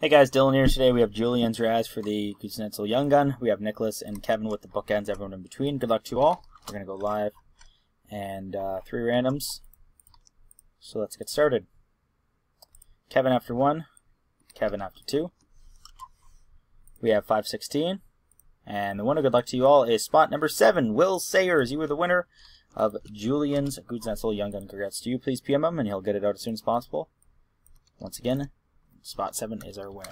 Hey guys, Dylan here. Today we have Julien's Raz for the Kuznetsov Young Gun. We have Nicholas and Kevin with the bookends, everyone in between. Good luck to you all. We're going to go live. And uh, three randoms. So let's get started. Kevin after one. Kevin after two. We have 516. And the winner, good luck to you all, is spot number seven, Will Sayers. You were the winner of Julien's Kuznetsov Young Gun. Congrats to you. Please PM him and he'll get it out as soon as possible. Once again, Spot 7 is our winner.